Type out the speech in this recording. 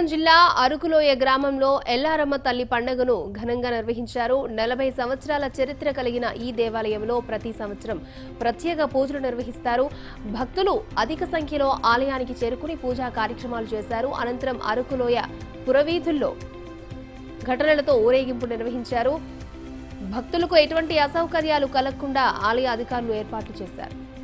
జిల్లా అరకులోయ గ్రామంలో ఎల్లారమ్మ తల్లి పండుగను ఘనంగా నిర్వహించారు. నలభై సంవత్సరాల చరిత్ర కలిగిన ఈ దేవాలయంలో ప్రతి సంవత్సరం ప్రత్యేక పూజలు నిర్వహిస్తారు. భక్తులు అధిక సంఖ్యలో ఆలయానికి చేరుకుని పూజా కార్యక్రమాలు చేశారు. అనంతరం అరకులోయ పురవీధుల్లో ఘటనలతో ఊరేగింపు నిర్వహించారు. భక్తులకు ఎటువంటి అసౌకర్యాలు కలగకుండా ఆలయ అధికారులు ఏర్పాట్లు చేశారు.